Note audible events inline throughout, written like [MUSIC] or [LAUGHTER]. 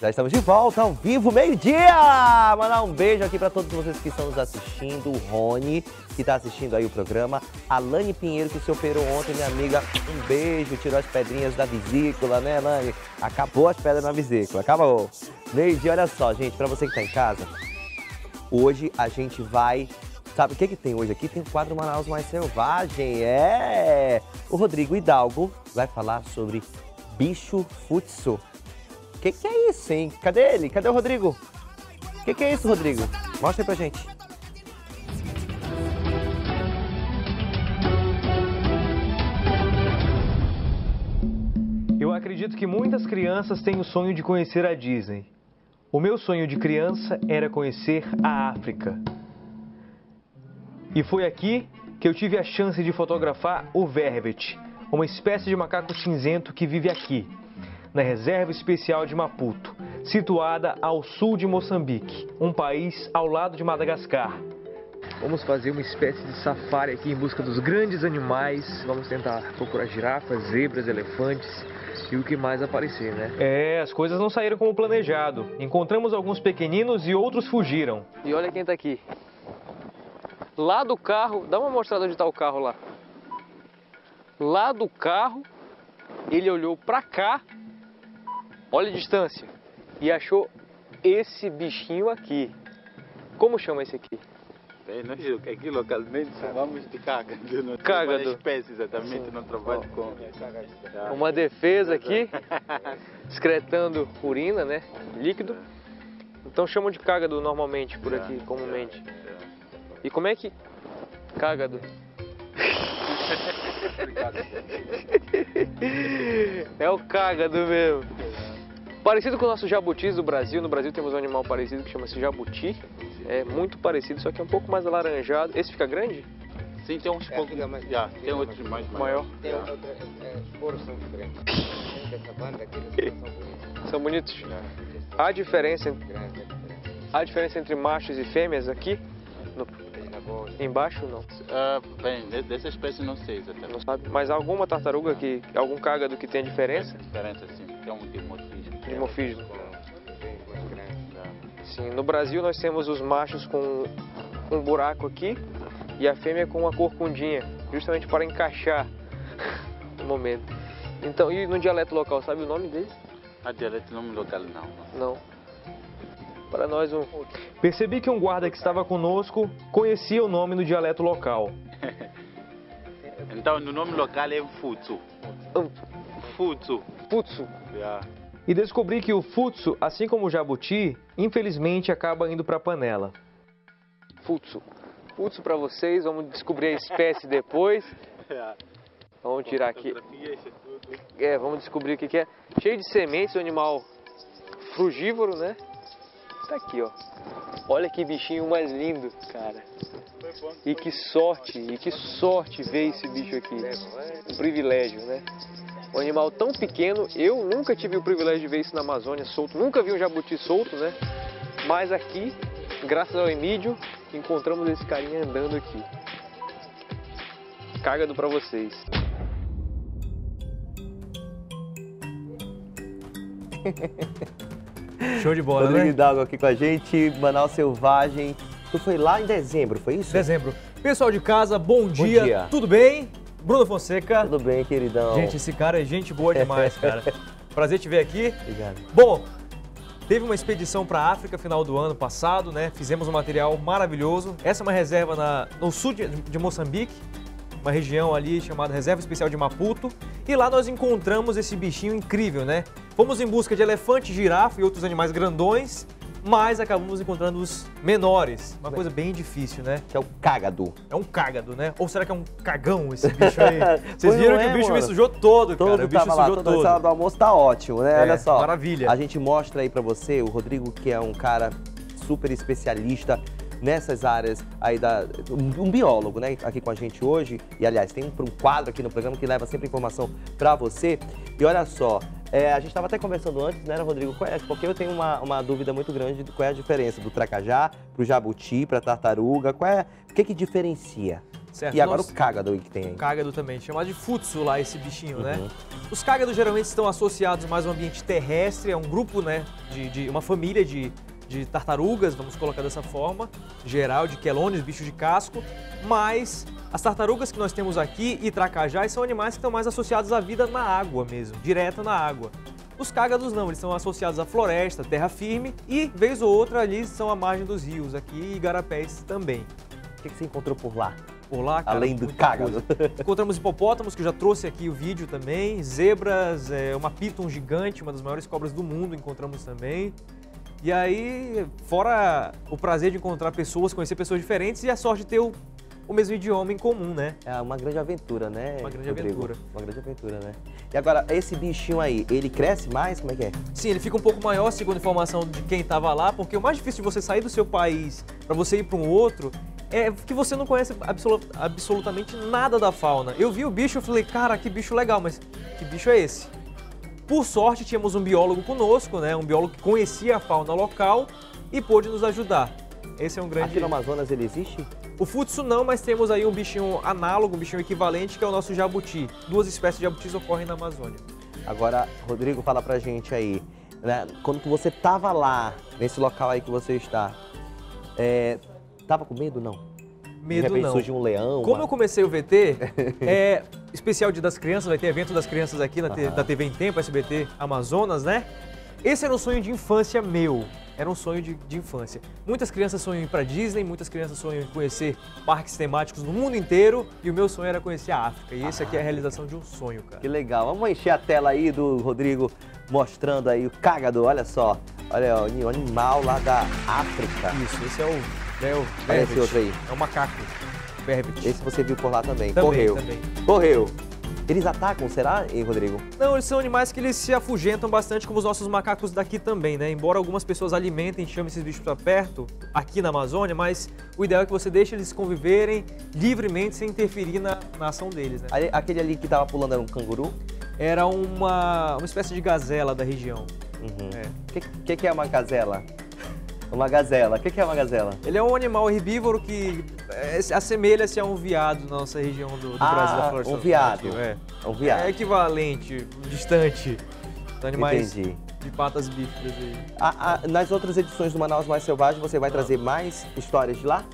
Já estamos de volta ao vivo, meio-dia! Mandar um beijo aqui para todos vocês que estão nos assistindo. O Rony, que está assistindo aí o programa. A Lani Pinheiro, que se operou ontem, minha amiga. Um beijo, tirou as pedrinhas da vesícula, né, Lani? Acabou as pedras na vesícula, acabou. Meio-dia, olha só, gente, para você que está em casa. Hoje a gente vai Sabe o que, que tem hoje aqui? Tem o quadro Manaus Mais Selvagem, é! O Rodrigo Hidalgo vai falar sobre bicho futsu. Que, que é isso, hein? Cadê ele? Cadê o Rodrigo? Que, que é isso, Rodrigo? Mostra aí pra gente. Eu acredito que muitas crianças têm o sonho de conhecer a Disney. O meu sonho de criança era conhecer a África. E foi aqui que eu tive a chance de fotografar o Vervet, uma espécie de macaco cinzento que vive aqui, na Reserva Especial de Maputo, situada ao sul de Moçambique, um país ao lado de Madagascar. Vamos fazer uma espécie de safari aqui em busca dos grandes animais. Vamos tentar procurar girafas, zebras, elefantes e o que mais aparecer, né? É, as coisas não saíram como planejado. Encontramos alguns pequeninos e outros fugiram. E olha quem tá aqui. Lá do carro, dá uma mostrada onde está o carro lá. Lá do carro, ele olhou para cá olha a distância, e achou esse bichinho aqui. Como chama esse aqui? É, nós aqui localmente chamamos de cágado. Não cágado. Uma espécie exatamente, Sim. não trabalho oh. com... Uma defesa aqui, [LAUGHS] excretando urina, né, líquido. Então chamam de cágado normalmente, por aqui, comumente. E como é que... Cágado. [LAUGHS] [LAUGHS] é o cágado mesmo. Parecido com o nosso jabutis do Brasil. No Brasil temos um animal parecido que chama-se jabuti. É muito parecido, só que é um pouco mais alaranjado. Esse fica grande? Sim, tem uns é, poucos. Mais, yeah, tem outros mais maior. Tem yeah. outro, é, os coros são diferentes. Dessa banda aqui, são bonitos. São bonitos? Há diferença, há diferença entre machos e fêmeas aqui? No, embaixo não? Uh, bem, dessa espécie não sei exatamente. Não sabe? Mas alguma tartaruga que, algum cágado que tenha diferença? É, diferença sim, tem um dimorfismo dimorfismo. Sim, no Brasil nós temos os machos com um buraco aqui e a fêmea com uma corcundinha, justamente para encaixar [LAUGHS] no momento. Então, e no dialeto local, sabe o nome deles? A dialeto nome local não. Não. Para nós um. Percebi que um guarda que estava conosco conhecia o nome no dialeto local. [LAUGHS] então, no nome local é Futsu. Futsu. Futsu. Yeah e descobri que o futsu, assim como o jabuti, infelizmente acaba indo para a panela. Futsu. Futsu para vocês, vamos descobrir a espécie [LAUGHS] depois. Vamos tirar aqui. É, vamos descobrir o que, é. Cheio de sementes, um animal frugívoro, né? Tá aqui, ó. Olha que bichinho mais lindo, cara. E que sorte, e que sorte ver esse bicho aqui. Um privilégio, né? Um animal tão pequeno, eu nunca tive o privilégio de ver isso na Amazônia solto, nunca vi um jabuti solto, né? Mas aqui, graças ao Emílio, encontramos esse carinha andando aqui. Cágado para vocês. [LAUGHS] Show de bola, Rodrigo né? Hidalgo aqui com a gente, Manaus Selvagem. Tu foi lá em dezembro, foi isso? Dezembro. Pessoal de casa, bom dia. Bom dia. Tudo bem? Bruno Fonseca. Tudo bem, queridão? Gente, esse cara é gente boa demais, cara. [LAUGHS] Prazer te ver aqui. Obrigado. Bom, teve uma expedição para a África final do ano passado, né? Fizemos um material maravilhoso. Essa é uma reserva na, no sul de, de Moçambique, uma região ali chamada Reserva Especial de Maputo. E lá nós encontramos esse bichinho incrível, né? Fomos em busca de elefante, girafa e outros animais grandões mas acabamos encontrando os menores. Uma coisa bem difícil, né? Que é o cágado. É um cágado, né? Ou será que é um cagão esse bicho aí? [LAUGHS] Vocês viram é, que o bicho mano. me sujou todo, todo cara. O bicho sujou lá, todo. A do almoço tá ótimo, né? É, Olha só. Maravilha. A gente mostra aí pra você o Rodrigo, que é um cara super especialista nessas áreas aí da um biólogo, né, aqui com a gente hoje. E aliás, tem um, um quadro aqui no programa que leva sempre informação para você. E olha só, É, a gente estava até conversando antes, né, Rodrigo? Qual é? Porque eu tenho uma, uma dúvida muito grande de qual é a diferença do tracajá pro jabuti, pra tartaruga. Qual é? O que que diferencia? Certo, e agora nós- o cágado que tem aí. Cágado também, chamado de futsu lá esse bichinho, né? Uhum. Os cágados geralmente estão associados mais ao ambiente terrestre, é um grupo, né, de, de uma família de, de tartarugas, vamos colocar dessa forma, geral, de quelônios, bichos de casco, mas as tartarugas que nós temos aqui e tracajás são animais que estão mais associados à vida na água mesmo, direta na água. Os cágados não, eles são associados à floresta, terra firme e, vez ou outra, ali são à margem dos rios, aqui e igarapés também. O que, que você encontrou por lá? Por lá, cara, Além do cágado. coisa. [LAUGHS] Encontramos hipopótamos, que eu já trouxe aqui o vídeo também. Zebras, é, uma piton gigante, uma das maiores cobras do mundo, encontramos também. E aí, fora o prazer de encontrar pessoas, conhecer pessoas diferentes e a sorte de ter o, o mesmo idioma em comum, né? É uma grande aventura, né? Uma grande Rodrigo? aventura. Uma grande aventura, né? E agora, esse bichinho aí, ele cresce mais? Como é que é? Sim, ele fica um pouco maior, segundo a informação de quem estava lá, porque o mais difícil de você sair do seu país para você ir para um outro é que você não conhece absolu- absolutamente nada da fauna. Eu vi o bicho e falei, cara, que bicho legal, mas que bicho é esse? Por sorte, tínhamos um biólogo conosco, né? Um biólogo que conhecia a fauna local e pôde nos ajudar. Esse é um grande. Aqui no Amazonas ele existe? O futsu não, mas temos aí um bichinho análogo, um bichinho equivalente, que é o nosso jabuti. Duas espécies de jabutis ocorrem na Amazônia. Agora, Rodrigo, fala pra gente aí, né? Quando você tava lá, nesse local aí que você está, é, tava com medo, não? De Medo não. surgiu um leão, Como uma- eu comecei o VT, [LAUGHS] é especial Dia das Crianças, vai ter evento das crianças aqui na, Aham. da TV em Tempo, SBT Amazonas, né? Esse era um sonho de infância meu. Era um sonho de, de infância. Muitas crianças sonham em ir pra Disney, muitas crianças sonham em conhecer parques temáticos no mundo inteiro, e o meu sonho era conhecer a África. E esse aqui é a realização de um sonho, cara. Que legal. Vamos encher a tela aí do Rodrigo mostrando aí o cágado, olha só. Olha, o animal lá da África. Isso, esse é o, é o Olha esse outro aí. É o macaco. Verbit. Esse você viu por lá também. Também, Correu. também. Correu. Eles atacam, será, hein, Rodrigo? Não, eles são animais que eles se afugentam bastante como os nossos macacos daqui também, né? Embora algumas pessoas alimentem e chamem esses bichos pra perto, aqui na Amazônia, mas o ideal é que você deixe eles conviverem livremente sem interferir na, na ação deles, né? Aquele ali que tava pulando era um canguru? Era uma, uma espécie de gazela da região. Uhum. É. O que, que, que é uma gazela? Uma gazela. O que, é uma gazela? Ele é um animal herbívoro que é, assemelha-se a um veado na nossa região do, do Ah, Brasil da floresta. um veado. É. Um viado. É equivalente, distante. São animais Entendi. de patas bífidas aí. A- a- nas outras edições do Manaus Mais Selvagem, você vai trazer mais histórias de lá?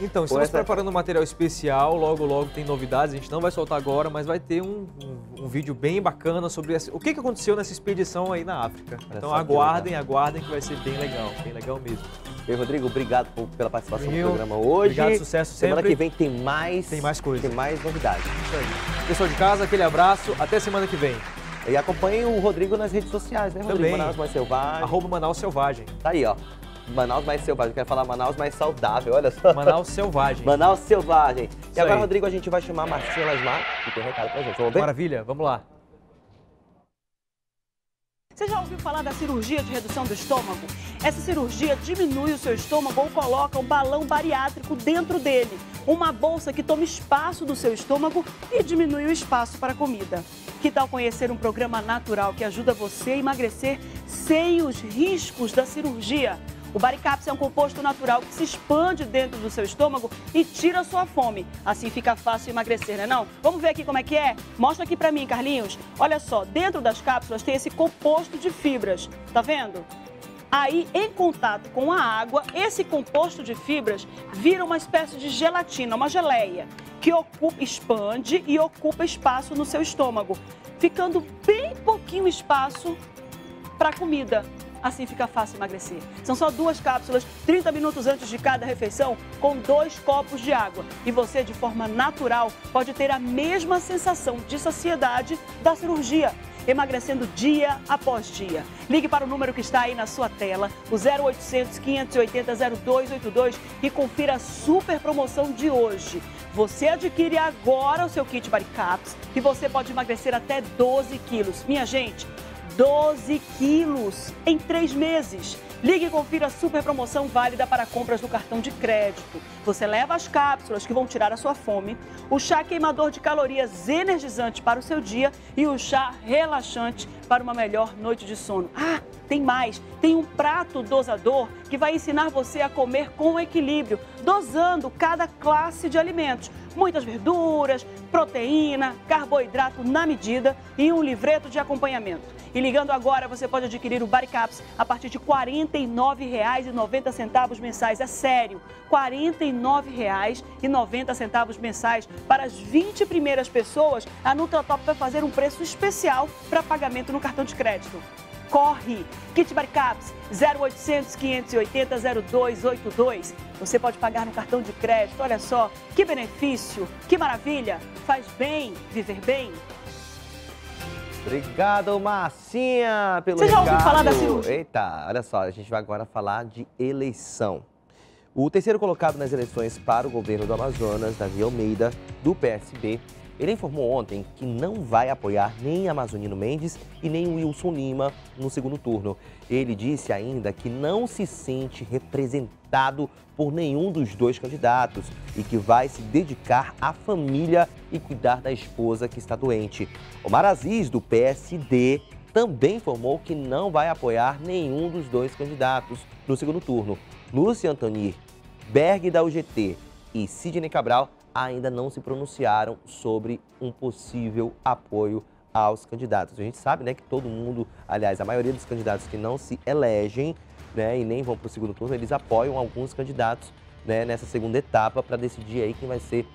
Então, estamos essa- preparando um material especial, logo logo tem novidades, a gente não vai soltar agora, mas vai ter um, um- um vídeo bem bacana sobre essa- o que, que aconteceu nessa expedição aí na África. Então aguardem, aguardem que vai ser bem legal, bem legal mesmo. E Rodrigo, obrigado por- pela participação Eu- no programa hoje. Obrigado, sucesso Semana sempre. que vem tem mais. Tem mais coisa. Tem mais novidades. Isso aí. Pessoal de casa, aquele abraço, até semana que vem. E acompanhe o Rodrigo nas redes sociais, né, Rodrigo? Também. Manaus Mais Selvagem. Arroba Manaus Selvagem. Tá aí, ó. Manaus Mais Selvagem. Eu quero falar Manaus Mais Saudável, olha só. Manaus Selvagem. Manaus Selvagem. E Isso agora, aí. Rodrigo, a gente vai chamar a Marcinha Lasmar, que tem um recado pra gente. Vamos ver? Maravilha, vamos lá. Você já ouviu falar da cirurgia de redução do estômago? Essa cirurgia diminui o seu estômago ou coloca um balão bariátrico dentro dele. Uma bolsa que toma espaço do seu estômago e diminui o espaço para a comida. Que tal conhecer um programa natural que ajuda você a emagrecer sem os riscos da cirurgia? O Baricaps é um composto natural que se expande dentro do seu estômago e tira sua fome. Assim fica fácil emagrecer, não é não? Vamos ver aqui como é que é? Mostra aqui pra mim, Carlinhos. Olha só, dentro das cápsulas tem esse composto de fibras. Tá vendo? Aí, em contato com a água, esse composto de fibras vira uma espécie de gelatina, uma geleia, que ocupa, expande e ocupa espaço no seu estômago, ficando bem pouquinho espaço para comida. Assim fica fácil emagrecer. São só duas cápsulas, 30 minutos antes de cada refeição, com dois copos de água. E você, de forma natural, pode ter a mesma sensação de saciedade da cirurgia, emagrecendo dia após dia. Ligue para o número que está aí na sua tela, o 0800 580 0282 e confira a super promoção de hoje. Você adquire agora o seu kit Baricaps e você pode emagrecer até 12 quilos. Minha gente, 12 quilos em três meses. Ligue e confira a super promoção válida para compras no cartão de crédito. Você leva as cápsulas que vão tirar a sua fome, o chá queimador de calorias energizante para o seu dia e o chá relaxante para uma melhor noite de sono. Ah, tem mais! Tem um prato dosador que vai ensinar você a comer com equilíbrio, dosando cada classe de alimentos. Muitas verduras, proteína, carboidrato na medida e um livreto de acompanhamento. E ligando agora, você pode adquirir o Baricaps a partir de R$ 49,90 mensais. É sério, R$ 49,90 mensais para as 20 primeiras pessoas. A Nutratop vai fazer um preço especial para pagamento no cartão de crédito corre. Kit Baricaps 0800 580 0282. Você pode pagar no cartão de crédito. Olha só, que benefício, que maravilha. Faz bem viver bem. Obrigado, Marcinha, pelo Você já ouviu recado. falar da cirurgia? Eita, olha só, a gente vai agora falar de eleição. O terceiro colocado nas eleições para o governo do Amazonas, Davi Almeida, do PSB, ele informou ontem que não vai apoiar nem Amazonino Mendes e nem Wilson Lima no segundo turno. Ele disse ainda que não se sente representado por nenhum dos dois candidatos e que vai se dedicar à família e cuidar da esposa que está doente. Omar Aziz, do PSD, também informou que não vai apoiar nenhum dos dois candidatos no segundo turno. Lúcia Antoni, Berg da UGT e Sidney Cabral ainda não se pronunciaram sobre um possível apoio aos candidatos. A gente sabe né, que todo mundo, aliás, a maioria dos candidatos que não se elegem né, e nem vão para o segundo turno, eles apoiam alguns candidatos né, nessa segunda etapa para decidir aí quem vai ser,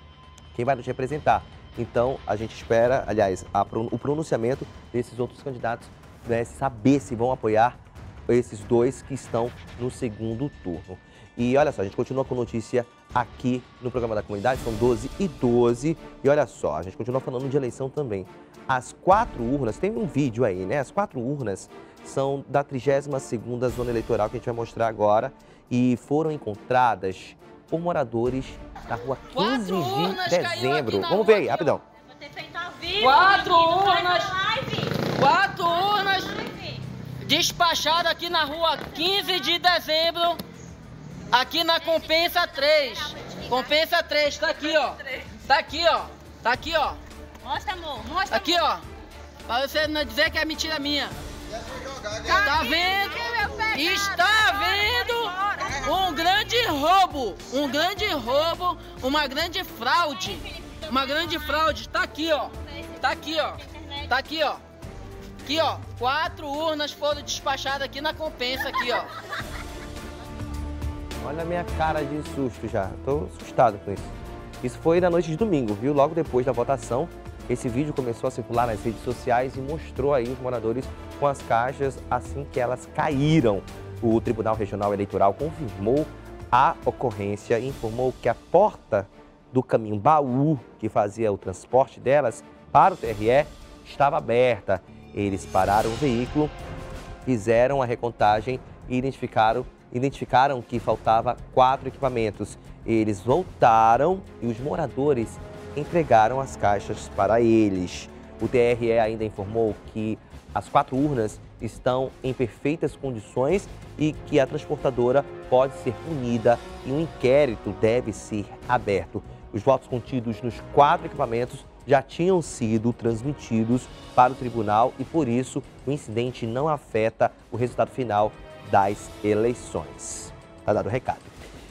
quem vai nos representar. Então, a gente espera, aliás, a, o pronunciamento desses outros candidatos, né, saber se vão apoiar esses dois que estão no segundo turno. E olha só, a gente continua com notícia aqui no programa da comunidade, são 12 e 12. E olha só, a gente continua falando de eleição também. As quatro urnas, tem um vídeo aí, né? As quatro urnas são da 32ª Zona Eleitoral que a gente vai mostrar agora e foram encontradas por moradores da rua 15 de dezembro. Vamos ver aí, rapidão. Quatro urnas, quatro urnas despachadas aqui na rua 15 de dezembro, aqui na Compensa 3. Compensa 3, tá aqui, ó. Tá aqui, ó. Tá aqui, ó. Mostra, amor. Mostra. Aqui, ó. Pra você não dizer que é mentira minha. Tá vendo? Está vendo um grande roubo. Um grande roubo. Uma grande fraude. Uma grande fraude. Tá aqui, ó. Tá aqui, ó. Tá aqui, ó. Aqui, ó. Quatro urnas foram despachadas aqui na compensa, aqui, ó. Olha a minha cara de susto já. Tô assustado com isso. Isso foi na noite de domingo, viu? Logo depois da votação, esse vídeo começou a circular nas redes sociais e mostrou aí os moradores com as caixas assim que elas caíram. O Tribunal Regional Eleitoral confirmou a ocorrência e informou que a porta do caminho baú que fazia o transporte delas para o TRE estava aberta. Eles pararam o veículo, fizeram a recontagem e identificaram, identificaram que faltava quatro equipamentos. Eles voltaram e os moradores entregaram as caixas para eles. O TRE ainda informou que as quatro urnas estão em perfeitas condições e que a transportadora pode ser punida e um inquérito deve ser aberto. Os votos contidos nos quatro equipamentos já tinham sido transmitidos para o tribunal e, por isso, o incidente não afeta o resultado final das eleições. Está dado o recado.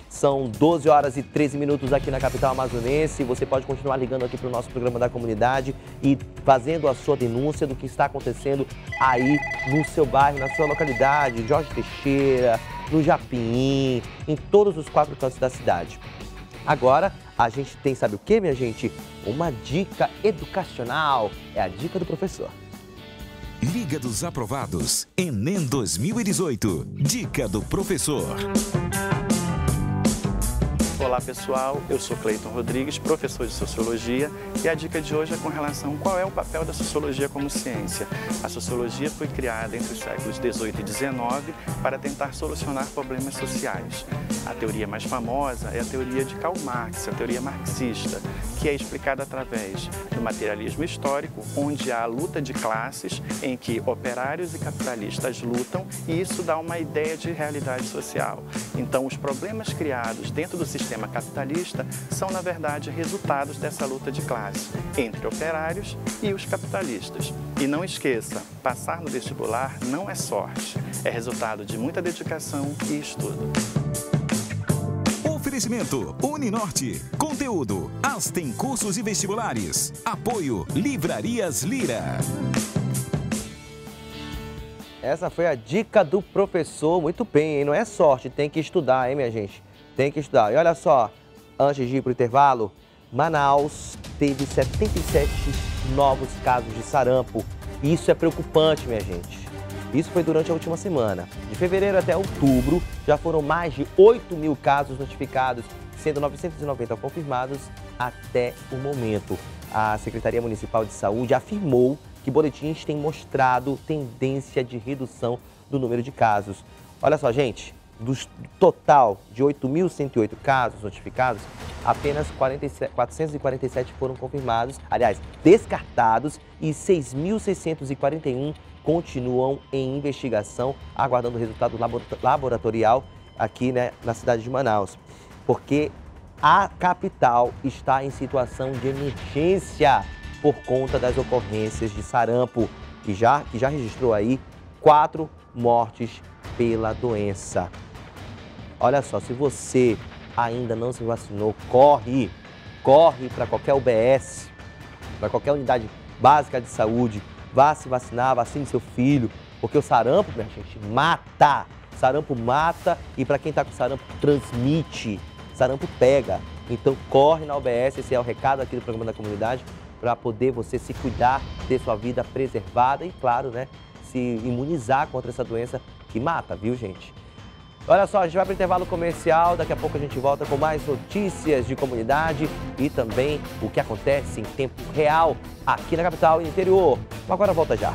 São 12 horas e 13 minutos aqui na capital amazonense. Você pode continuar ligando aqui para o nosso programa da comunidade e fazendo a sua denúncia do que está acontecendo aí no seu bairro, na sua localidade, Jorge Teixeira, no Japim, em todos os quatro cantos da cidade. Agora, a gente tem, sabe o que, minha gente? Uma dica educacional. É a dica do professor. Liga dos Aprovados, Enem 2018. Dica do professor. Olá pessoal, eu sou Cleiton Rodrigues, professor de Sociologia e a dica de hoje é com relação qual é o papel da Sociologia como ciência. A Sociologia foi criada entre os séculos 18 e 19 para tentar solucionar problemas sociais. A teoria mais famosa é a teoria de Karl Marx, a teoria marxista, que é explicada através do materialismo histórico, onde há a luta de classes em que operários e capitalistas lutam e isso dá uma ideia de realidade social. Então, os problemas criados dentro do sistema capitalista são, na verdade, resultados dessa luta de classe entre operários e os capitalistas. E não esqueça, passar no vestibular não é sorte, é resultado de muita dedicação e estudo. Oferecimento Uninorte. Conteúdo. Astem Cursos e Vestibulares. Apoio Livrarias Lira. Essa foi a dica do professor. Muito bem, hein? Não é sorte, tem que estudar, hein, minha gente? Tem que estudar. E olha só, antes de ir para o intervalo, Manaus teve 77 novos casos de sarampo. Isso é preocupante, minha gente. Isso foi durante a última semana. De fevereiro até outubro, já foram mais de 8 mil casos notificados, sendo 990 confirmados até o momento. A Secretaria Municipal de Saúde afirmou que boletins têm mostrado tendência de redução do número de casos. Olha só, gente, do total de 8.108 casos notificados, apenas 47, 447 foram confirmados, aliás, descartados, e 6.641 continuam em investigação, aguardando o resultado laboratorial aqui né, na cidade de Manaus. Porque a capital está em situação de emergência por conta das ocorrências de sarampo, que já, que já registrou aí quatro mortes pela doença. Olha só, se você ainda não se vacinou, corre, corre para qualquer UBS, para qualquer unidade básica de saúde, vá se vacinar, vacine seu filho, porque o sarampo, minha gente, mata. Sarampo mata e para quem está com sarampo, transmite. Sarampo pega. Então corre na UBS, esse é o recado aqui do programa da comunidade, para poder você se cuidar, ter sua vida preservada e, claro, né, se imunizar contra essa doença que mata, viu, gente? Olha só, a gente vai para o intervalo comercial, daqui a pouco a gente volta com mais notícias de comunidade e também o que acontece em tempo real aqui na capital e interior. Agora volta já.